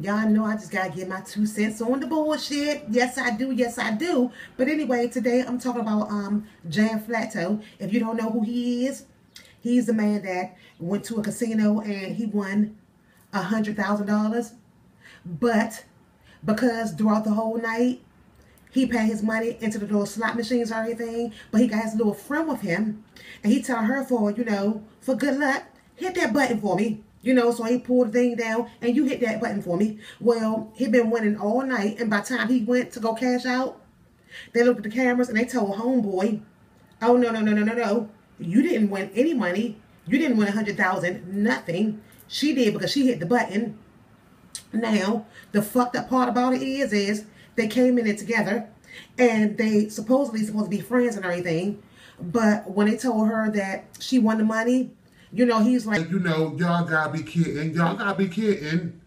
Y'all know I just gotta get my two cents on the bullshit. Yes, I do. Yes, I do. But anyway, today I'm talking about um Jan Flato. If you don't know who he is, he's the man that went to a casino and he won a hundred thousand dollars. But because throughout the whole night he paid his money into the little slot machines or anything, but he got his little friend with him, and he tell her for you know for good luck, hit that button for me. You know, so he pulled the thing down and you hit that button for me. Well, he been winning all night, and by time he went to go cash out, they looked at the cameras and they told homeboy, "Oh no no no no no no, you didn't win any money. You didn't win a hundred thousand, nothing. She did because she hit the button." Now, the fucked up part about it is, is they came in it together, and they supposedly supposed to be friends and everything. But when they told her that she won the money, you know, he's like, you know, y'all gotta be kidding. Y'all gotta be kidding.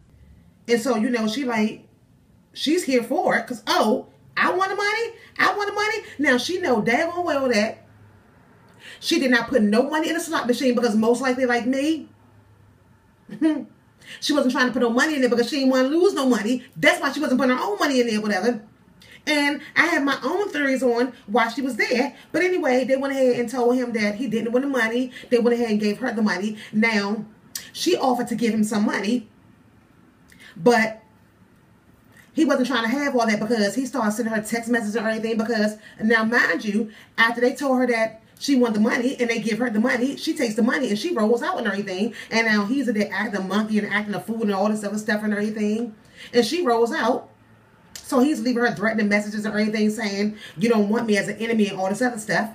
And so, you know, she like, she's here for it. Because, oh, I want the money. I want the money. Now, she know damn well that she did not put no money in the slot machine because most likely like me, she wasn't trying to put no money in there because she didn't want to lose no money. That's why she wasn't putting her own money in there, whatever. And I have my own theories on why she was there. But anyway, they went ahead and told him that he didn't win the money. They went ahead and gave her the money. Now, she offered to give him some money. But he wasn't trying to have all that because he started sending her text messages or anything. Because now, mind you, after they told her that she won the money and they give her the money, she takes the money and she rolls out and everything. And now he's a there acting a monkey and acting a fool and all this other stuff and everything. And she rolls out. So he's leaving her threatening messages or anything saying, you don't want me as an enemy and all this other stuff.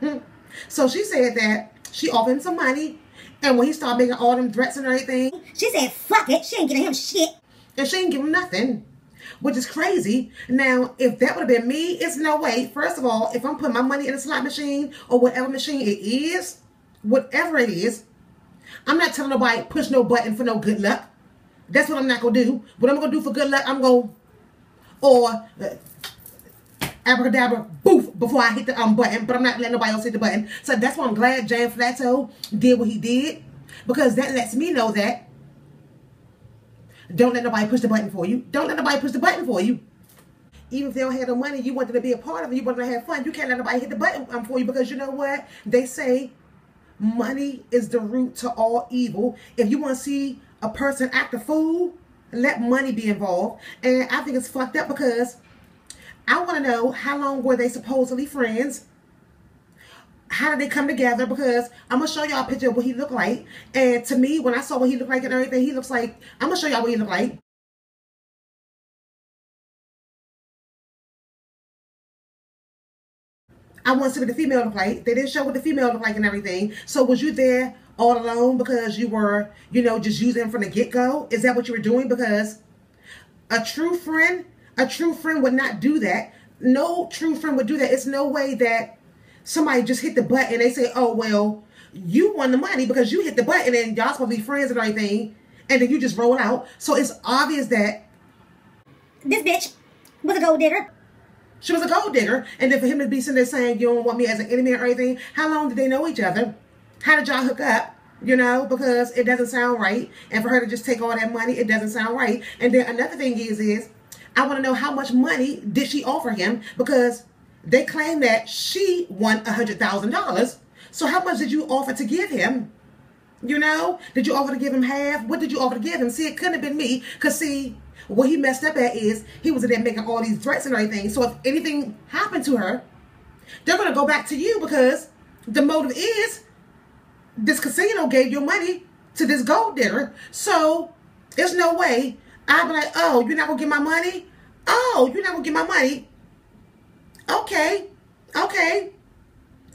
so she said that she offered him some money. And when he started making all them threats and everything, she said, fuck it. She ain't giving him shit. And she ain't giving him nothing. Which is crazy. Now, if that would have been me, it's no way. First of all, if I'm putting my money in a slot machine or whatever machine it is, whatever it is, I'm not telling nobody push no button for no good luck. That's what I'm not going to do. What I'm going to do for good luck, I'm going to or uh, abracadabra, boof, before I hit the um, button, but I'm not letting nobody else hit the button. So that's why I'm glad Jan Flato did what he did, because that lets me know that don't let nobody push the button for you. Don't let nobody push the button for you. Even if they don't have the money, you wanted to be a part of it, you wanted to have fun, you can't let nobody hit the button um, for you, because you know what? They say money is the root to all evil. If you want to see a person act a fool, let money be involved. And I think it's fucked up because I want to know how long were they supposedly friends? How did they come together? Because I'm going to show y'all a picture of what he looked like. And to me, when I saw what he looked like and everything, he looks like, I'm going to show y'all what he looked like. I want to see what the female looked like. They didn't show what the female looked like and everything. So was you there all alone because you were, you know, just using from the get-go? Is that what you were doing? Because a true friend, a true friend would not do that. No true friend would do that. It's no way that somebody just hit the button and they say, oh, well, you won the money because you hit the button and y'all supposed to be friends and everything. And then you just roll out. So it's obvious that this bitch was a gold digger. She was a gold digger. And then for him to be sitting there saying, you don't want me as an enemy or anything, how long did they know each other? How did y'all hook up? You know, because it doesn't sound right. And for her to just take all that money, it doesn't sound right. And then another thing is, is I want to know how much money did she offer him? Because they claim that she won a $100,000. So how much did you offer to give him? You know, did you offer to give him half? What did you offer to give him? See, it couldn't have been me. Because see, what he messed up at is he was in there making all these threats and everything. So if anything happened to her, they're to go back to you because the motive is this casino gave your money to this gold digger. So there's no way I'd be like, oh, you're not going to get my money? Oh, you're not going to get my money? Okay. Okay.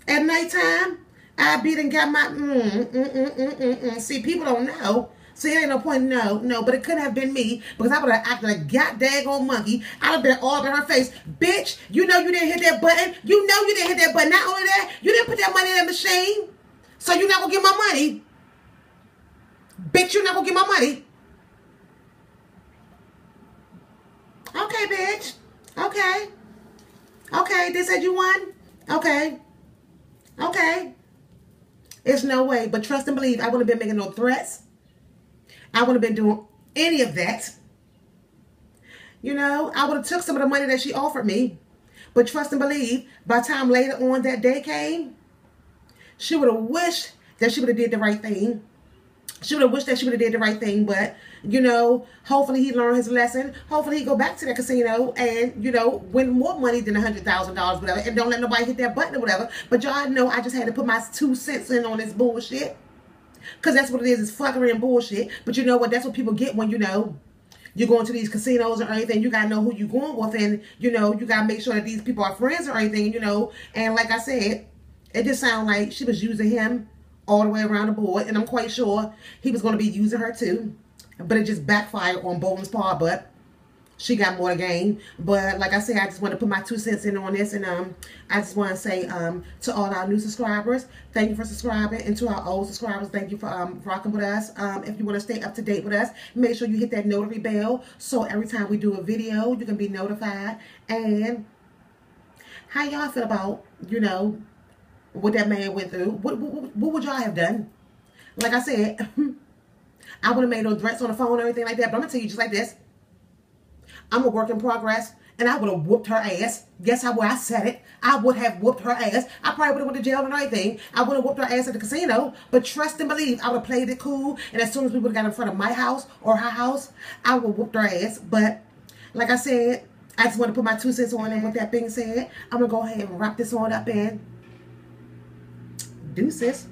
At nighttime, I beat and got my, mm, mm, mm, mm, mm, mm. See, people don't know. See, it ain't no point, no, no, but it couldn't have been me because I would have acted like goddamn monkey. I'd have been all in her face. Bitch, you know you didn't hit that button. You know you didn't hit that button. Not only that, you didn't put that money in that machine. So you're not to get my money. Bitch, you're not to get my money. Okay, bitch. Okay. Okay, they said you won? Okay. Okay. It's no way. But trust and believe, I wouldn't have been making no threats. I wouldn't have been doing any of that. you know, I would have took some of the money that she offered me. But trust and believe, by time later on that day came, she would have wished that she would have did the right thing. She would have wished that she would have did the right thing, but you know, hopefully he learned his lesson. Hopefully he go back to that casino and you know win more money than a hundred thousand dollars, whatever. And don't let nobody hit that button or whatever. But y'all know I just had to put my two cents in on this bullshit, cause that's what it is. It's fuckery and bullshit. But you know what? That's what people get when you know you're going to these casinos or anything, you gotta know who you're going with, and you know you gotta make sure that these people are friends or anything, you know. And like I said, it just sounded like she was using him all the way around the board, and I'm quite sure he was going to be using her too. But it just backfired on Bold's part, but she got more to gain. But like I said, I just want to put my two cents in on this, and um, I just want to say um, to all our new subscribers, thank you for subscribing, and to our old subscribers, thank you for um, rocking with us. Um, if you want to stay up to date with us, make sure you hit that notary bell, so every time we do a video, you can be notified. And how y'all feel about, you know, what that man went through, what, what, what would y'all have done? Like I said, I would have made no threats on the phone or anything like that, but I'm going to tell you just like this. I'm a work in progress, and I would have whooped her ass. Guess how I said it. I would have whooped her ass. I probably would have went to jail and everything. I would have whooped her ass at the casino, but trust and believe, I would have played it cool, and as soon as we would have got in front of my house or her house, I would have whooped her ass. But like I said, I just want to put my two cents on, and with that being said, I'm going to go ahead and wrap this on up in Deuces.